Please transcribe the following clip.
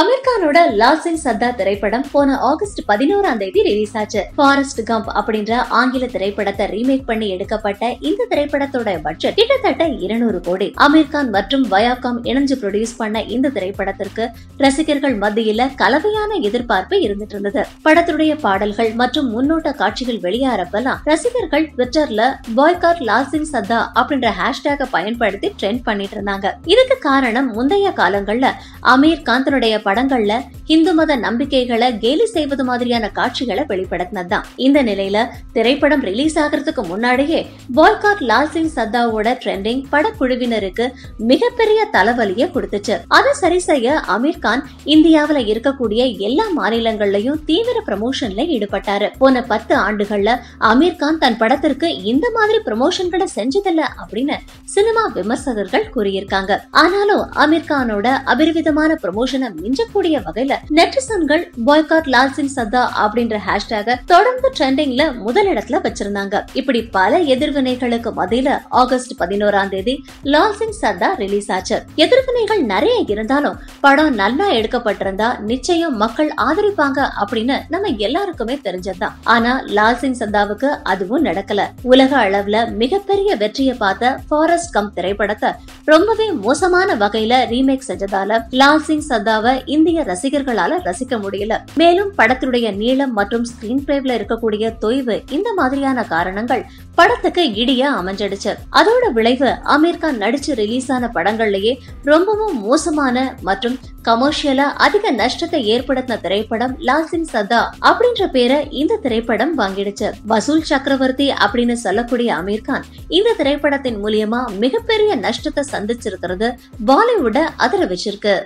அமீர்கானோட losing சத்தா திரைப்படம் போன ஆகஸ்ட் பதினோராம் தேதி ரிலீஸ் ஆச்சு. ஃபாரஸ்ட் கம்ப் அப்படின்ற ஆங்கில திரைப்படத்தை ரீமேக் பண்ணி எடுக்கப்பட்ட இந்த திரைப்படத்தோட பட்ஜெட் கிட்டத்தட்ட இருநூறு கோடி. அமீர்கான் மற்றும் வயாகாம் இணைஞ்சு ப்ரொடியூஸ் பண்ண இந்த திரைப்படத்திற்கு ரசிகர்கள் மத்தியில கலவையான எதிர்பார்ப்பு இருந்துட்டு இருந்தது. படத்துடைய பாடல்கள் மற்றும் முன்னோட்ட காட்சிகள் வெளியாறப்பெல்லாம் ரசிகர்கள் ட்விட்டர்ல பாய்கார் லாசின் சத்தா அப்படின்ற ஹேஷ்டேக பயன்படுத்தி ட்ரெண்ட் பண்ணிட்டு இருந்தாங்க. இதுக்கு காரணம் முந்தைய காலங்கள்ல அமீர் கான் தன்னுடைய படங்கள்ல இந்து மத நம்பிக்கைகளை கேலி செய்வது மாதிரியான காட்சிகளை வெளிப்படுத்தினதுதான். இந்த நிலையில திரைப்படம் ரிலீஸ் ஆகிறதுக்கு முன்னாடியே பாய்காட் லால் சிங் சத்தாவோட ட்ரெண்டிங் படக்குழுவினருக்கு மிகப்பெரிய தலைவலிய கொடுத்துச்சு. அதை சரி செய்ய அமீர் கான் இந்தியாவில இருக்கக்கூடிய எல்லா மாநிலங்கள்லயும் தீவிர ப்ரமோஷன்ல ஈடுபட்டாரு. போன பத்து ஆண்டுகள்ல அமீர் கான் தன் படத்திற்கு இந்த மாதிரி ப்ரமோஷன்களை செஞ்சதில்ல அப்படின்னு சினிமா விமர்சகர்கள் கூறியிருக்காங்க. ஆனாலும் அமீர் கானோட அபரிவிதமான ப்ரமோஷனை மிஞ்சக்கூடிய வகையில நெட்டிசன்கள் பாய்காட் லால் சிங் சத்தா அப்படின்ற ஹேஷ்டேக தொடர்ந்து ட்ரெண்டிங்ல முதலிடத்துல வச்சிருந்தாங்க. இப்படி பல எதிர்வினைகளுக்கு மத்தியில ஆகஸ்ட் பதினோராம் தேதி லால் சிங் சத்தா ரிலீஸ் ஆச்சு. எதிர்வினைகள் நிறைய இருந்தாலும் படம் நல்லா எடுக்கப்பட்டிருந்தா நிச்சயம் மக்கள் ஆதரிப்பாங்க அப்படின்னு நம்ம எல்லாருக்குமே தெரிஞ்சதுதான். ஆனா லால் சிங் அதுவும் நடக்கல. உலக அளவுல மிகப்பெரிய வெற்றியை பார்த்த ஃபாரஸ்ட் கம் திரைப்படத்தை ரொம்பவே மோசமான வகையில ரீமேக் செஞ்சதால லால் சிங் இந்திய ரசிகர்களால ரசிக்க முடியல. மேலும் படத்துடைய நீளம் மற்றும் ஸ்கிரீன் பிளேவ்ல இருக்கக்கூடிய தொய்வு இந்த மாதிரியான காரணங்கள் படத்துக்கு இடியா அமைஞ்சிடுச்சு. அதோட விளைவு அமீர் கான் நடிச்சு ரிலீஸ் ஆன படங்கள்லயே ரொம்பவும் மோசமான மற்றும் கமர்ஷியலா அதிக நஷ்டத்தை ஏற்படுத்தின திரைப்படம் லாசின் சதா அப்படின்ற பேரை இந்த திரைப்படம் வாங்கிடுச்சு. வசூல் சக்கரவர்த்தி அப்படின்னு சொல்லக்கூடிய அமீர் கான் இந்த திரைப்படத்தின் மூலியமா மிகப்பெரிய நஷ்டத்தை சந்திச்சிருக்கிறது பாலிவுட அதிர வச்சிருக்கு